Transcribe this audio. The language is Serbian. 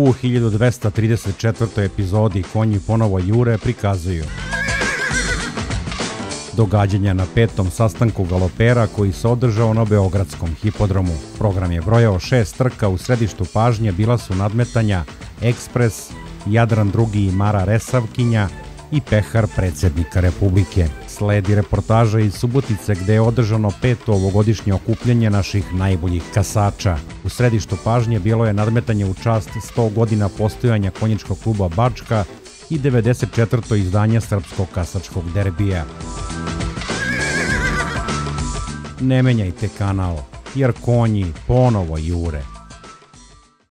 U 1234. epizodi Konji ponovo jure prikazuju događanja na petom sastanku galopera koji se održao na Beogradskom hipodromu. Program je brojao šest trka, u središtu pažnje bila su nadmetanja Ekspres, Jadran II i Mara Resavkinja i Pehar predsjednika Republike. Sledi reportaža iz Subotice gde je održano peto ovogodišnje okupljanje naših najboljih kasača. U središtu pažnje bilo je nadmetanje u čast 100 godina postojanja konjičkog kluba Bačka i 94. izdanje srpskog kasačkog derbija. Ne menjajte kanal, jer konji ponovo jure.